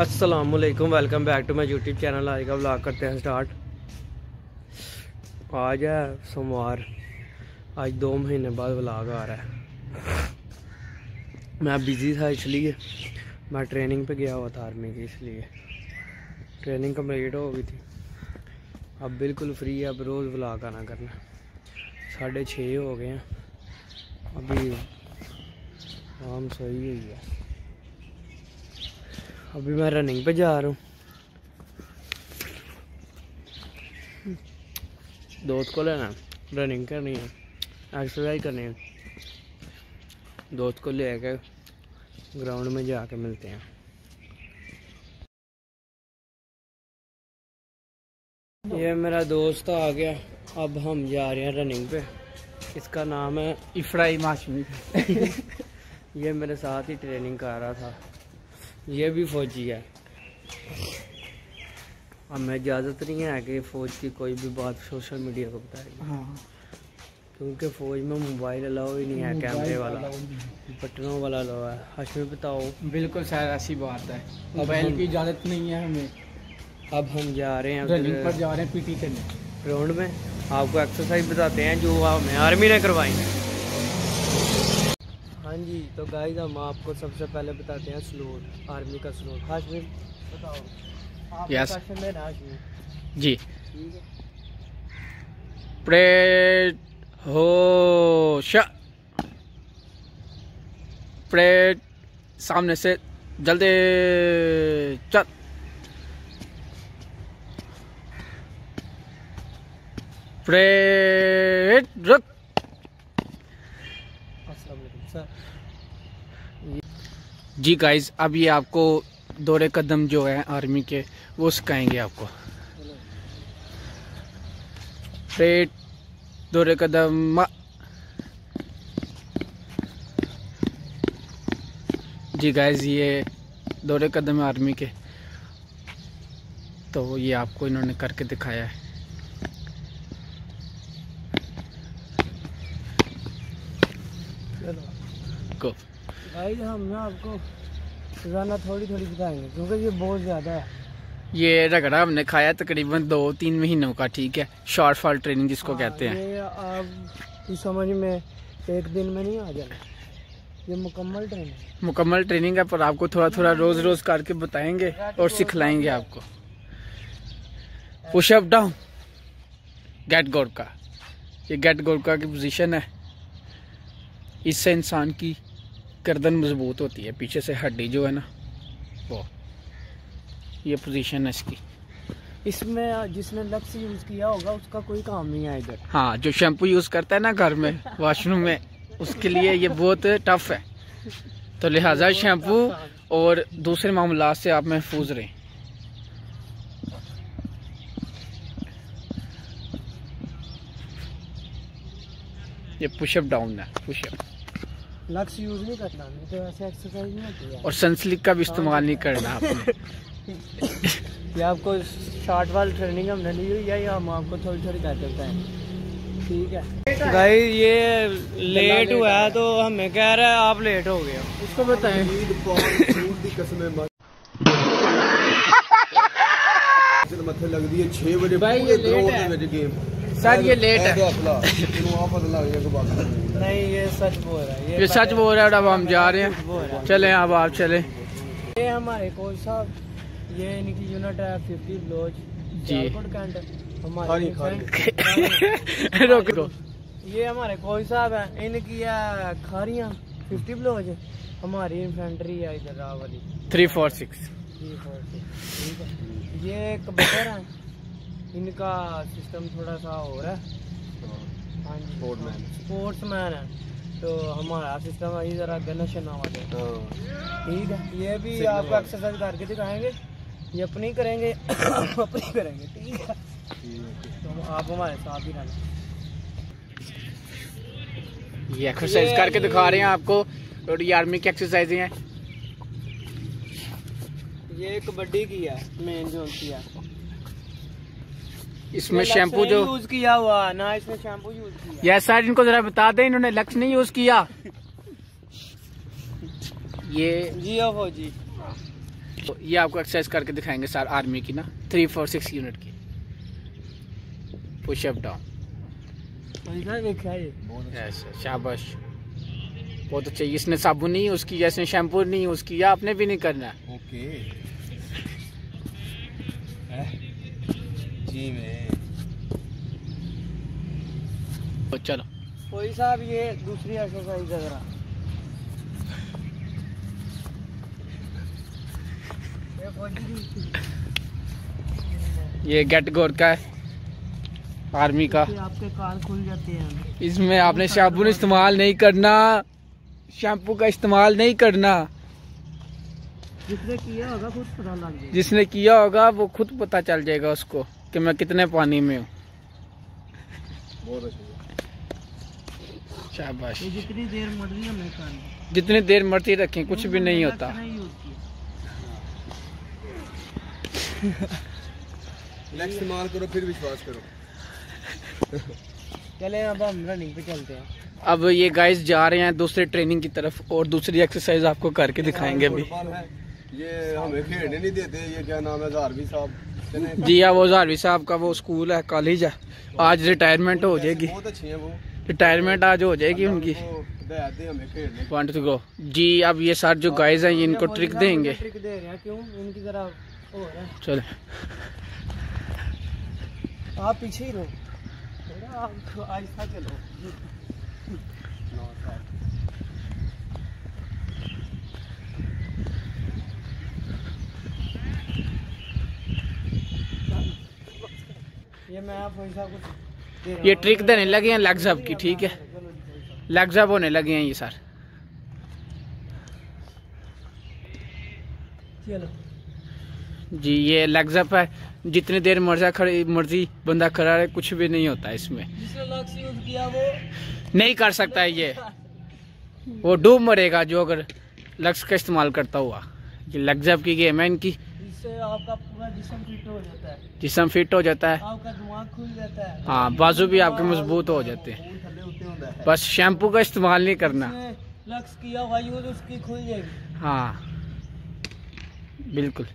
असलकुम welcome back to my YouTube channel आज का ब्लॉग करते हैं स्टार्ट आज है सोमवार. आज दो महीने बाद ब्लॉग आ रहा है. मैं बिज़ी था इसलिए. मैं ट्रेनिंग पे गया हुआ था आर्मी की इसलिए. ट्रेनिंग कंप्लीट हो गई थी. अब बिल्कुल फ्री है, अब रोज़ ब्लॉग आना करना साढ़े छः हो गए हैं. अभी शाम सोई हुई है. अभी मैं रनिंग पे जा रहा हूँ। दोस्त को लेना रनिंग करनी है। एक्सरसाइज करनी है। दोस्त को ले कर ग्राउंड में जाके मिलते हैं। ये मेरा दोस्त आ गया। अब हम जा रहे हैं रनिंग पे। इसका नाम है इफ्राहिम हाशमी ये मेरे साथ ही ट्रेनिंग कर रहा था। ये भी फौजी है। हमें इजाज़त नहीं है कि फ़ौज की कोई भी बात सोशल मीडिया को बताएगी हाँ। क्योंकि फ़ौज में मोबाइल अलाउ ही नहीं है कैमरे वाला। बटनों वाला अलाउ है। हशमी बताओ। बिल्कुल सर ऐसी बात है। मोबाइल की इजाज़त नहीं है हमें। अब हम जा रहे हैं रनिंग पर जा रहे हैं पीटी करने। ग्राउंड में। आपको एक्सरसाइज बताते हैं जो हमें आर्मी ने करवाई। हाँ जी तो गाइस हम आपको सबसे पहले बताते हैं स्लोट आर्मी का स्लोट हाशमी बताओ हाशमी जी। ठीक है। हो प्रेड सामने से जल्दी चल। प्रेड रुक। जी गाइज़ अब ये आपको दौरे कदम जो है आर्मी के, वो सिखाएँगे आपको। प्रेड दौरे कदम। जी गाइज़ ये दौरे कदम आर्मी के। तो ये आपको इन्होंने करके दिखाया है चलो को गाइस हम ना आपको रोज़ाना थोड़ी थोड़ी बताएँगे क्योंकि ये बहुत ज़्यादा है। ये रगड़ा हमने खाया तकरीबन दो तीन महीनों का ठीक है? शॉर्ट फॉल ट्रेनिंग जिसको हाँ, कहते हैं। आप समझ में एक दिन में नहीं आ जाना। ये मुकम्मल ट्रेनिंग मुकम्मल ट्रेनिंग है पर आपको थोड़ा थोड़ा रोज रोज करके बताएँगे और सिखलाएँगे आपको। पुशअप डाउन गेट गोरका ये गेट गोरका की पोजीशन है। इससे इंसान की गर्दन मज़बूत होती है पीछे से हड्डी जो है ना वो। ये पोजीशन है इसकी। इसमें जिसने लक्स यूज़ किया होगा उसका कोई काम नहीं है इधर। हाँ जो शैम्पू यूज़ करता है ना घर में वॉशरूम में उसके लिए ये बहुत टफ है। तो लिहाजा शैम्पू और दूसरे मामला से आप महफूज रहें। ये पुशअप डाउन है पुशअप लक्स यूज़ नहीं करना नहीं तो ऐसे एक्सरसाइज नहीं होती है और सनस्लिक का भी इस्तेमाल नहीं करना हाँ। आपने। ये आपको शॉर्ट वाल ट्रेनिंग हमने ली हुई है या हम आपको थोड़ी थोड़ी कर देते हैं। ठीक है। भाई ये लेट हुआ है तो हमें कह रहा है आप लेट हो गए उसको बताएँ। मत लग रही है। छह बजे भाई ये लेट है। गेम सर ये लेट है। नहीं ये सच बोल रहा है। ये सच बोल रहा है अब हम जा रहे हैं। चले अब आप चले। ये हमारे कोच साहब ये इनकी यूनिट है फिफ्टी लॉज जी। हमारे रुको ये हमारे कोच साहब है इनकी है खारियाँ फिफ्टी ब्लॉज हमारी इन्फेंट्री है इधर रावली। Three four six three four six ये कबूतर है। इनका सिस्टम थोड़ा सा और है। हाँ जी। Sportman. स्पोर्ट्समैन है। तो हमारा सिस्टम है इधर गन्ना शना वाले। ठीक है? ये भी आपको एक्सरसाइज करके दिखाएँगे। ये अपनी करेंगे। अपनी करेंगे। ठीक है? तो आप हमारे साथ ही रहना। ये एक्सरसाइज करके दिखा रहे हैं आपको। और ये आर्मी की एक्सरसाइजें हैं। ये कबड्डी की है मेन जो की है। इसमें शैम्पू जो यूज़ किया हुआ ना इसमें शैम्पू यूज़ किया। यह सर इनको जरा बता दें इन्होंने लक्ष्य नहीं यूज़ किया। ये जियो फौजी। तो ये आपको एक्सरसाइज करके दिखाएँगे सर आर्मी की ना थ्री फोर सिक्स यूनिट की। पुशअप डाउन शाबाश। बहुत अच्छा इसने साबुन नहीं यूज़ किया इसने शैम्पू नहीं यूज़ किया आपने भी नहीं करना। है ओके जी में। तो चलो। कोई साहब ये दूसरी एक्सरसाइज जरा। ये गेट गोर का है आर्मी का। आपके कान खुल जाते हैं। इसमें आपने साबुन इस्तेमाल नहीं करना शैम्पू का इस्तेमाल नहीं करना। जिसने किया होगा खुद पता लग जाएगा। जिसने किया होगा वो खुद पता चल जाएगा उसको। कि मैं कितने पानी में हूँ। अच्छा शाबाश। जितनी देर मर्ज़ी हमें करनी जितनी देर मर्ज़ी रखें कुछ भी नहीं होता। इस्तेमाल करो फिर विश्वास करो। चले अब हम रनिंग पे चलते हैं। अब ये गाइस जा रहे हैं दूसरे ट्रेनिंग की तरफ़ और दूसरी एक्सरसाइज आपको करके दिखाएँगे अभी। ये हमें खेलने नहीं देते ये क्या नाम है जारवी साहब। चलें। जी हाँ वो जारवी साहब का वो स्कूल है कॉलेज है। आज रिटायरमेंट हो जाएगी। बहुत अच्छी है वो। रिटायरमेंट आज हो जाएगी उनकी। वो हिदायत दे हमें खेलने। वांट टू गो जी अब ये सारे जो गाइस हैं इनको ट्रिक देंगे। ट्रिक दे रहे हैं क्यों? इनकी तरह हो रहा है। चलो। आप पीछे ही रहो। चलो। ये मैं आप कुछ ये ट्रिक देने लगे हैं अप की ठीक है? अप होने लगे हैं ये सर। जी ये अप है। जितनी देर मर्जा खड़ी मर्ज़ी बंदा खड़ा रहे कुछ भी नहीं होता इसमें। नहीं कर सकता है ये। वो डूब मरेगा जो अगर लक्स का इस्तेमाल करता हुआ। ये लेग्स की गेम है इनकी। इससे आपका पूरा जिस्म फिट हो जाता है। जिसम फिट हो जाता है। आपका दिमाग खुल जाता है। हाँ बाजू भी आपके मज़बूत हो जाते हैं। बस शैम्पू का इस्तेमाल नहीं करना। लक्ष्य किया हुआ यूज़ उसकी खुल जाएगी। हाँ बिल्कुल।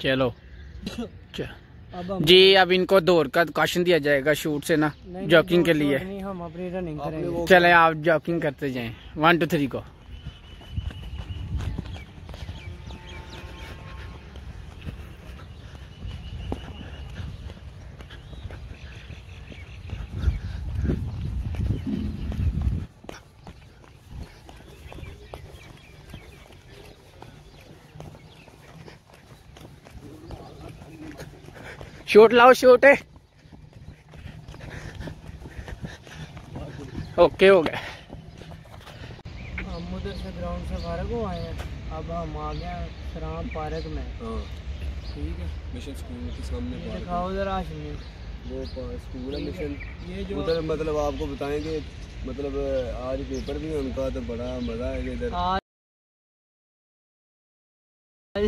चलो। च- अब हम जी अब इनको दौड़ का क्वेश्चन दिया जाएगा शूट से ना जॉकिंग के लिए। हम अपनी रनिंग चले आप जॉकिंग करते जाए। वन टू थ्री को शूट लाओ शूट है ओके हो गया। हम उधर से ग्राउंड से फारग हो आए हैं। अब हम आ गए सराम पार्क में। हाँ। ठीक है। मिशन स्कूल के सामने ये दिखाओ उधर आशमी। वो स्कूल है मिशन ये जो उधर मतलब आपको बताएँगे मतलब आज पेपर भी है उनका तो बड़ा मज़ा है इधर।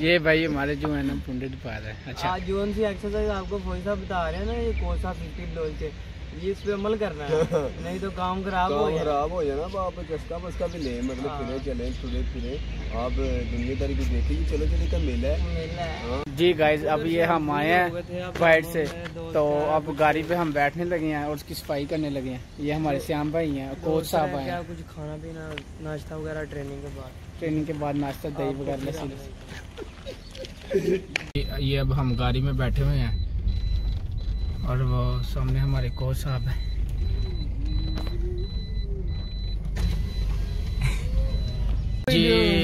ये भाई हमारे जो है ना पुंडित पा रहे हैं। अच्छा। आज जो सी एक्सरसाइज आपको फौजा बता रहे हैं ना ये कोसा फिफ्टी लोल से ये इस पे अमल करना है। नहीं तो काम खराब हो खराब हो जाए ना तो आप चस्का बस्का भी लें मतलब हाँ। फिरे चलें थोड़े फिरे। आप दुनियादारी को देखें कि चलो चलो का मेला है। मेला है। हाँ। जी गाइस अब ये हम आए हैं फाइट से। तो अब गाड़ी पे हम बैठने लगे हैं और उसकी सफ़ाई करने लगे हैं। ये हमारे श्याम भाई हैं कोच साहब आए क्या हैं। कुछ खाना पीना नाश्ता वगैरह ट्रेनिंग के बाद? ट्रेनिंग के बाद नाश्ता, दही वगैरह ये अब हम गाड़ी में बैठे हुए हैं। और वो सामने हमारे कोच साहब हैं। जी।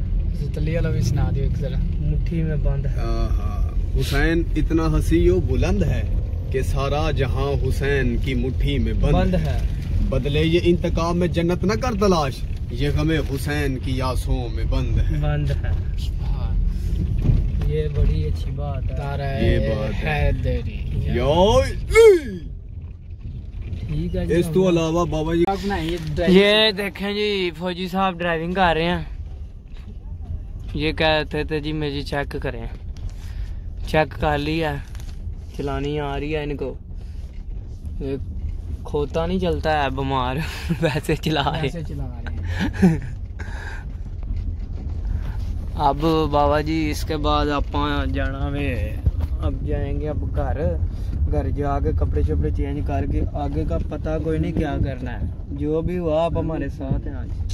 तली वाला भी सुना दियो एक जरा। मुट्ठी में बंद है। आहा हुसैन इतना हसी वो बुलंद है कि सारा जहाँ हुसैन की मुट्ठी में बंद, बंद है। बदले ये इंतकाम में जन्नत न कर तलाश ये गमे हुसैन की यासों में बंद है। बंद है। ये बड़ी अच्छी बात है। तारा ये बात है। यो ठीक है इस तो अलावा बाबा जी ये देखें जी फौजी साहब ड्राइविंग कर रहे हैं। ये कहते थे जी मैं जी चेक करें। चेक कर लिया चलानी आ रही है इनको। ये खोता नहीं चलता है बीमार। वैसे चला रहे। अब बाबा जी इसके बाद आप जाना वे। अब जाएँगे अब घर। घर जाके कपड़े शपड़े चेंज करके आगे का पता कोई नहीं क्या करना है। जो भी हुआ आप हमारे साथ हैं आज।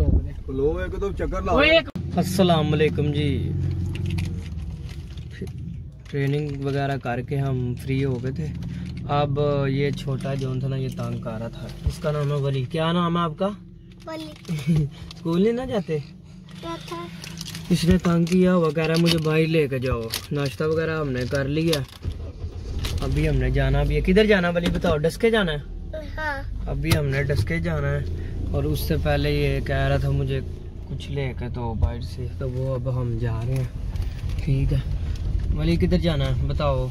लो चक्कर ला अस्सलाम वालेकुम जी ट्रेनिंग वगैरह करके हम फ्री हो गए थे। अब ये छोटा जोन था ना ये तंग कर रहा था। इसका नाम है वली। क्या नाम है आपका? स्कूल नहीं ना जाते? इसने तंग किया हुआ कह रहा है मुझे भाई लेके जाओ। नाश्ता वगैरह हमने कर लिया। अभी हमने जाना भी है। किधर जाना वली? बताओ डस्के जाना है? हाँ। अभी हमने डस्के जाना है। और उससे पहले ये कह रहा था मुझे कुछ लेके तो बाइट से। तो वो अब हम जा रहे हैं। ठीक है। वली किधर जाना है? बताओ।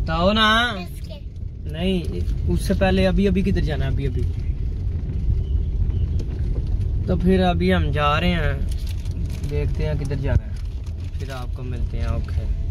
बताओ ना। नहीं उससे पहले अभी अभी किधर जाना है? अभी अभी। तो फिर अभी हम जा रहे हैं। देखते हैं किधर जाना है। फिर आपको मिलते हैं। ओके।